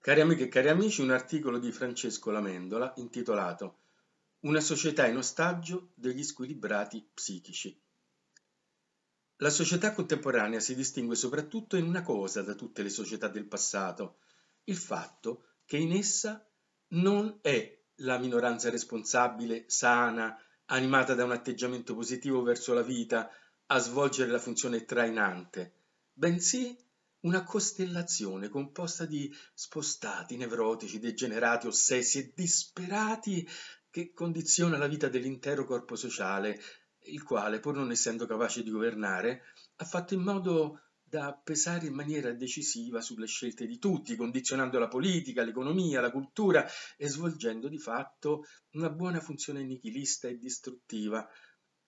Cari amiche e cari amici, un articolo di Francesco Lamendola intitolato Una società in ostaggio degli squilibrati psichici. La società contemporanea si distingue soprattutto in una cosa da tutte le società del passato, il fatto che in essa non è la minoranza responsabile, sana, animata da un atteggiamento positivo verso la vita, a svolgere la funzione trainante, bensì una costellazione composta di spostati, nevrotici, degenerati, ossessi e disperati che condiziona la vita dell'intero corpo sociale, il quale, pur non essendo capace di governare, ha fatto in modo da pesare in maniera decisiva sulle scelte di tutti, condizionando la politica, l'economia, la cultura e svolgendo di fatto una buona funzione nichilista e distruttiva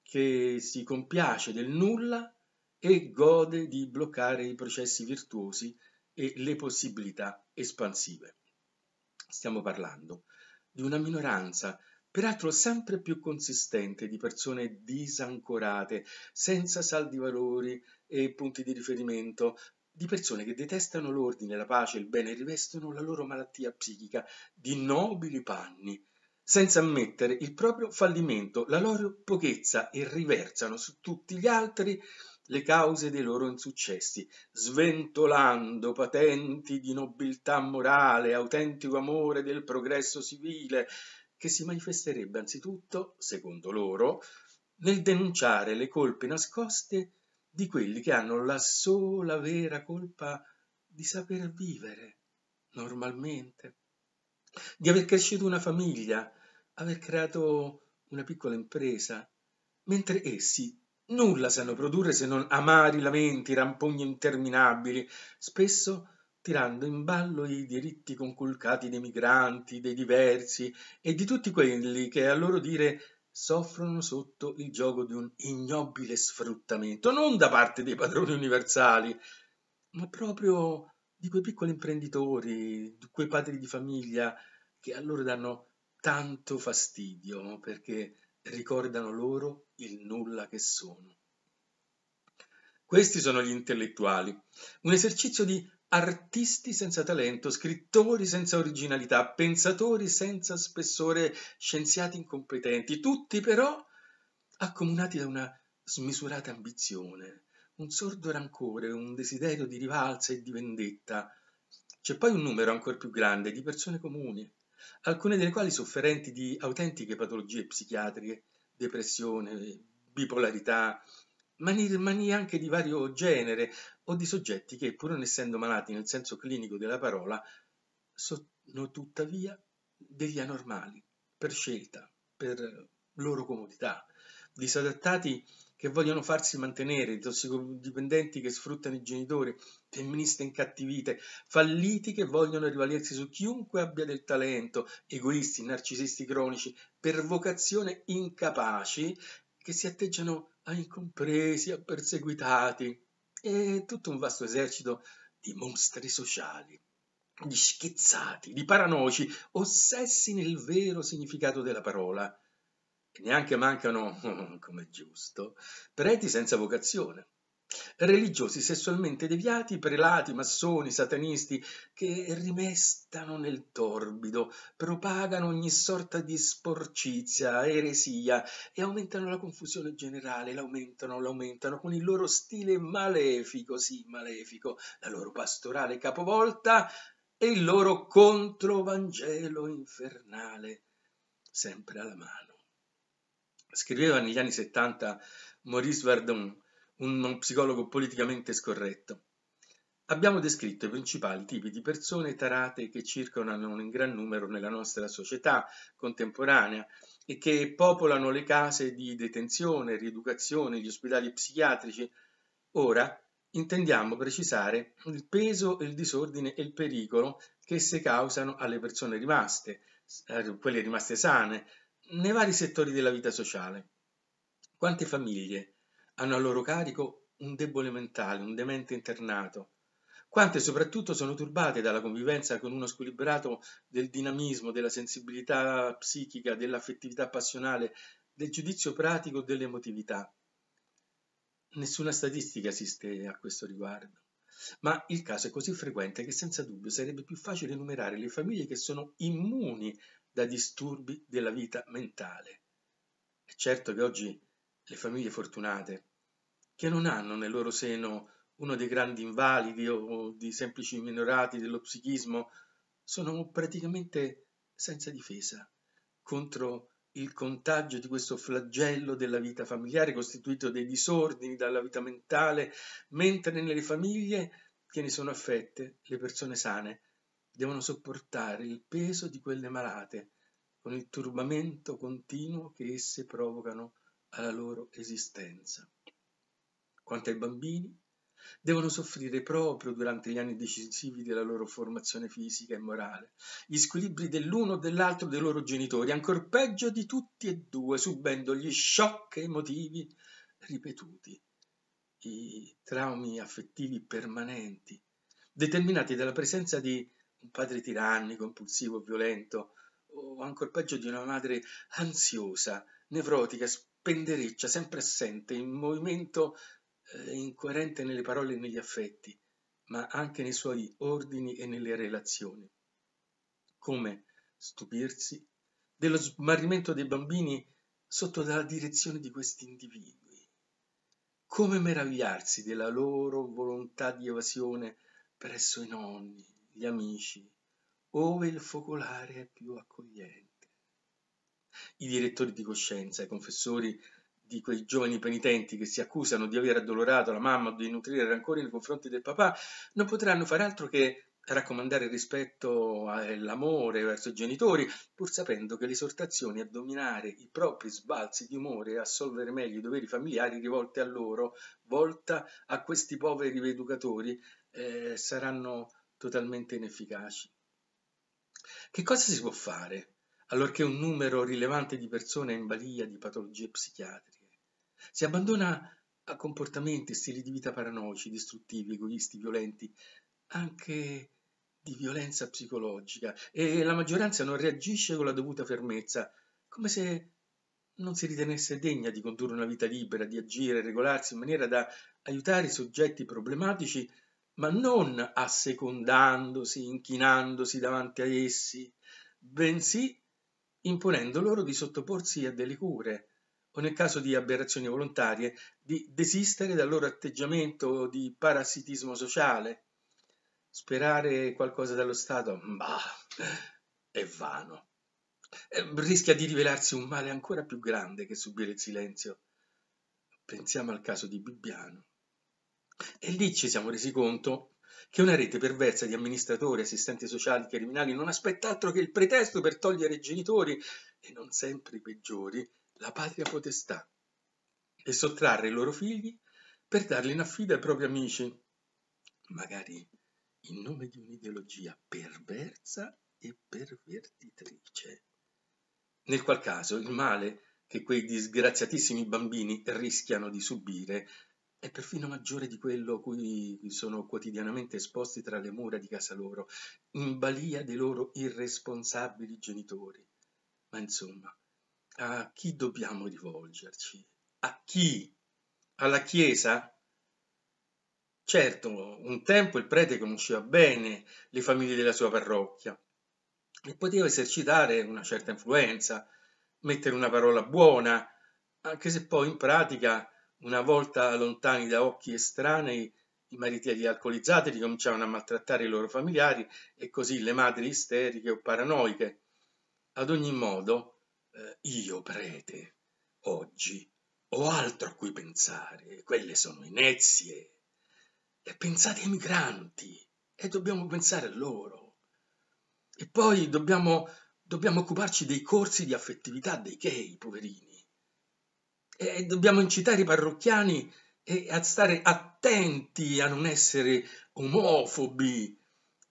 che si compiace del nulla e gode di bloccare i processi virtuosi e le possibilità espansive. Stiamo parlando di una minoranza, peraltro sempre più consistente, di persone disancorate, senza saldi valori e punti di riferimento, di persone che detestano l'ordine, la pace, il bene, rivestono la loro malattia psichica di nobili panni, senza ammettere il proprio fallimento, la loro pochezza e riversano su tutti gli altri le cause dei loro insuccessi, sventolando patenti di nobiltà morale, autentico amore del progresso civile, che si manifesterebbe anzitutto, secondo loro, nel denunciare le colpe nascoste di quelli che hanno la sola vera colpa di saper vivere normalmente, di aver cresciuto una famiglia, aver creato una piccola impresa, mentre essi nulla sanno produrre se non amari lamenti, rampogni interminabili, spesso tirando in ballo i diritti conculcati dei migranti, dei diversi e di tutti quelli che a loro dire soffrono sotto il gioco di un ignobile sfruttamento, non da parte dei padroni universali, ma proprio di quei piccoli imprenditori, di quei padri di famiglia che a loro danno tanto fastidio perché ricordano loro il nulla che sono. Questi sono gli intellettuali, un esercizio di artisti senza talento, scrittori senza originalità, pensatori senza spessore, scienziati incompetenti, tutti però accomunati da una smisurata ambizione, un sordo rancore, un desiderio di rivalsa e di vendetta. C'è poi un numero ancora più grande di persone comuni, alcune delle quali sofferenti di autentiche patologie psichiatriche, depressione, bipolarità, manie anche di vario genere o di soggetti che, pur non essendo malati nel senso clinico della parola, sono tuttavia degli anormali, per scelta, per loro comodità, disadattati che vogliono farsi mantenere, tossicodipendenti che sfruttano i genitori, femministe incattivite, falliti che vogliono rivalersi su chiunque abbia del talento, egoisti, narcisisti cronici, per vocazione incapaci, che si atteggiano a incompresi, a perseguitati, e tutto un vasto esercito di mostri sociali, di schizzati, di paranoici, ossessi nel vero significato della parola, neanche mancano, come giusto, preti senza vocazione, religiosi sessualmente deviati, prelati, massoni, satanisti, che rimestano nel torbido, propagano ogni sorta di sporcizia, eresia e aumentano la confusione generale, l'aumentano, l'aumentano con il loro stile malefico, sì, malefico, la loro pastorale capovolta e il loro controvangelo infernale, sempre alla mano. Scriveva negli anni 70 Maurice Verdun, un psicologo politicamente scorretto. Abbiamo descritto i principali tipi di persone tarate che circolano in gran numero nella nostra società contemporanea e che popolano le case di detenzione, rieducazione, gli ospedali psichiatrici. Ora intendiamo precisare il peso, il disordine e il pericolo che esse causano alle persone rimaste, eh, quelle rimaste sane, nei vari settori della vita sociale. Quante famiglie hanno a loro carico un debole mentale, un demente internato? Quante soprattutto sono turbate dalla convivenza con uno squilibrato del dinamismo, della sensibilità psichica, dell'affettività passionale, del giudizio pratico, dell'emotività? Nessuna statistica esiste a questo riguardo. ma il caso è così frequente che senza dubbio sarebbe più facile enumerare le famiglie che sono immuni da disturbi della vita mentale. È certo che oggi le famiglie fortunate, che non hanno nel loro seno uno dei grandi invalidi o di semplici minorati dello psichismo, sono praticamente senza difesa contro il contagio di questo flagello della vita familiare costituito dai disordini dalla vita mentale, mentre nelle famiglie che ne sono affette, le persone sane devono sopportare il peso di quelle malate con il turbamento continuo che esse provocano alla loro esistenza. Quanto ai bambini, devono soffrire proprio durante gli anni decisivi della loro formazione fisica e morale, gli squilibri dell'uno o dell'altro dei loro genitori, ancor peggio di tutti e due, subendo gli shock emotivi ripetuti, i traumi affettivi permanenti, determinati dalla presenza di un padre tirannico, impulsivo, violento, o ancor peggio di una madre ansiosa, nevrotica, spendereccia, sempre assente, in movimento eh, incoerente nelle parole e negli affetti, ma anche nei suoi ordini e nelle relazioni. Come stupirsi dello smarrimento dei bambini sotto la direzione di questi individui? Come meravigliarsi della loro volontà di evasione presso i nonni, gli amici, ove il focolare è più accogliente? I direttori di coscienza, i confessori di quei giovani penitenti che si accusano di aver addolorato la mamma o di nutrire rancore nei confronti del papà, non potranno fare altro che raccomandare il rispetto l'amore verso i genitori, pur sapendo che le esortazioni a dominare i propri sbalzi di umore e a assolvere meglio i doveri familiari rivolti a loro, volta a questi poveri educatori, eh, saranno totalmente inefficaci. Che cosa si può fare allorché un numero rilevante di persone è in balia di patologie psichiatriche? Si abbandona a comportamenti e stili di vita paranoici, distruttivi, egoisti, violenti, anche di violenza psicologica e la maggioranza non reagisce con la dovuta fermezza, come se non si ritenesse degna di condurre una vita libera, di agire regolarsi in maniera da aiutare i soggetti problematici, ma non assecondandosi, inchinandosi davanti a essi, bensì imponendo loro di sottoporsi a delle cure, o nel caso di aberrazioni volontarie, di desistere dal loro atteggiamento di parassitismo sociale. Sperare qualcosa dallo Stato, bah, è vano. Eh, rischia di rivelarsi un male ancora più grande che subire il silenzio. Pensiamo al caso di Bibbiano. E lì ci siamo resi conto che una rete perversa di amministratori, assistenti sociali, criminali non aspetta altro che il pretesto per togliere i genitori, e non sempre i peggiori, la patria potestà e sottrarre i loro figli per darli in affido ai propri amici, magari in nome di un'ideologia perversa e pervertitrice. Nel qual caso il male che quei disgraziatissimi bambini rischiano di subire è perfino maggiore di quello cui sono quotidianamente esposti tra le mura di casa loro, in balia dei loro irresponsabili genitori. Ma insomma, a chi dobbiamo rivolgerci? A chi? Alla Chiesa? Certo, un tempo il prete conosceva bene le famiglie della sua parrocchia e poteva esercitare una certa influenza, mettere una parola buona, anche se poi in pratica, una volta lontani da occhi estranei, i mariti alcolizzati ricominciavano a maltrattare i loro familiari e così le madri isteriche o paranoiche. Ad ogni modo, eh, io, prete, oggi ho altro a cui pensare, quelle sono inezie. E pensate ai migranti, e dobbiamo pensare a loro. E poi dobbiamo, dobbiamo occuparci dei corsi di affettività dei gay, poverini. E dobbiamo incitare i parrocchiani a stare attenti a non essere omofobi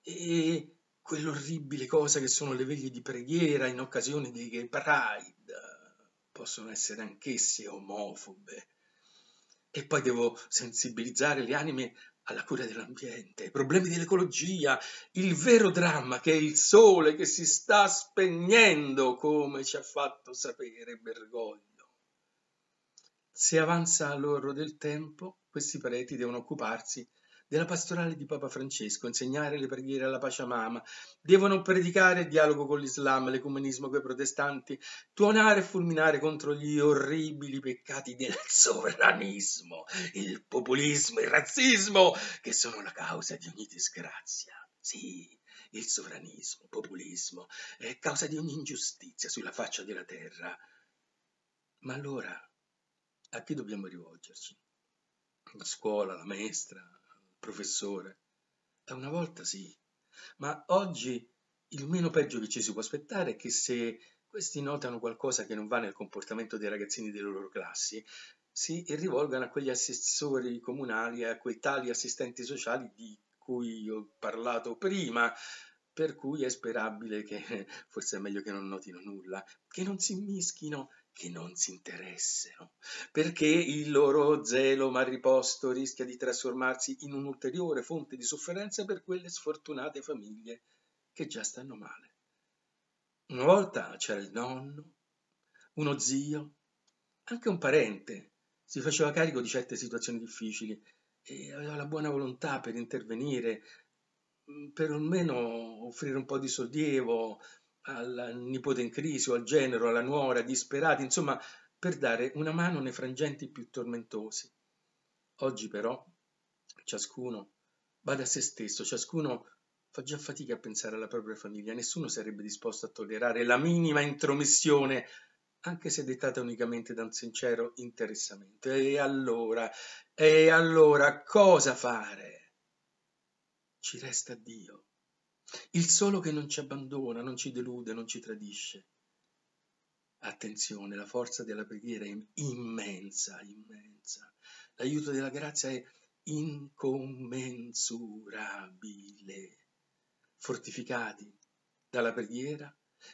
e quell'orribile cosa che sono le veglie di preghiera in occasione dei gay pride possono essere anch'esse omofobe. E poi devo sensibilizzare le anime alla cura dell'ambiente, ai problemi dell'ecologia, il vero dramma che è il sole che si sta spegnendo, come ci ha fatto sapere Bergoglio. Se avanza l'oro del tempo, questi preti devono occuparsi della pastorale di Papa Francesco, insegnare le preghiere alla Pachamama, devono predicare il dialogo con l'Islam, l'ecumenismo con i protestanti, tuonare e fulminare contro gli orribili peccati del sovranismo, il populismo, il razzismo, che sono la causa di ogni disgrazia. Sì, il sovranismo, il populismo, è causa di ogni ingiustizia sulla faccia della terra. Ma allora, a chi dobbiamo rivolgerci? La scuola, la maestra, professore. E una volta sì, ma oggi il meno peggio che ci si può aspettare è che se questi notano qualcosa che non va nel comportamento dei ragazzini delle loro classi, si rivolgano a quegli assessori comunali a quei tali assistenti sociali di cui ho parlato prima, per cui è sperabile che forse è meglio che non notino nulla, che non si mischino che non si interessino, perché il loro zelo mal riposto rischia di trasformarsi in un'ulteriore fonte di sofferenza per quelle sfortunate famiglie che già stanno male. Una volta c'era il nonno, uno zio, anche un parente, si faceva carico di certe situazioni difficili e aveva la buona volontà per intervenire, per almeno offrire un po' di sollievo, al nipote in crisi o al genero, alla nuora, disperati, insomma, per dare una mano nei frangenti più tormentosi. Oggi però ciascuno bada a se stesso, ciascuno fa già fatica a pensare alla propria famiglia, nessuno sarebbe disposto a tollerare la minima intromissione, anche se dettata unicamente da un sincero interessamento. E allora, e allora cosa fare? Ci resta Dio il solo che non ci abbandona, non ci delude, non ci tradisce. Attenzione, la forza della preghiera è immensa, immensa. L'aiuto della grazia è incommensurabile. Fortificati dalla preghiera,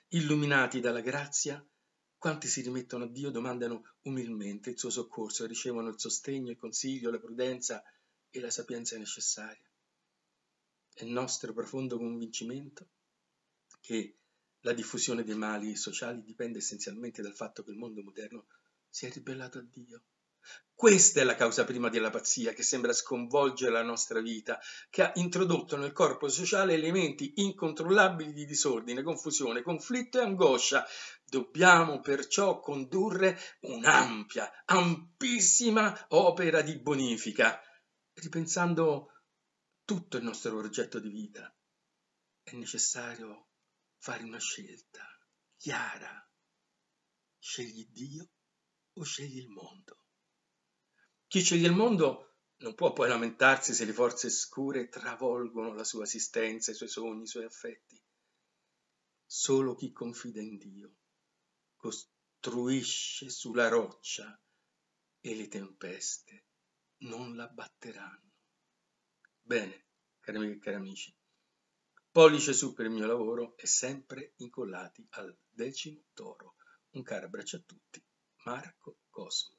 illuminati dalla grazia, quanti si rimettono a Dio domandano umilmente il suo soccorso e ricevono il sostegno, il consiglio, la prudenza e la sapienza necessaria. È nostro profondo convincimento che la diffusione dei mali sociali dipende essenzialmente dal fatto che il mondo moderno si è ribellato a Dio. Questa è la causa prima della pazzia che sembra sconvolgere la nostra vita, che ha introdotto nel corpo sociale elementi incontrollabili di disordine, confusione, conflitto e angoscia. Dobbiamo perciò condurre un'ampia, ampissima opera di bonifica, ripensando tutto il nostro progetto di vita, è necessario fare una scelta chiara. Scegli Dio o scegli il mondo? Chi sceglie il mondo non può poi lamentarsi se le forze scure travolgono la sua esistenza, i suoi sogni, i suoi affetti. Solo chi confida in Dio costruisce sulla roccia e le tempeste non la batteranno. Bene, cari amiche e cari amici, pollice su per il mio lavoro e sempre incollati al decimo toro. Un caro abbraccio a tutti, Marco Cosmo.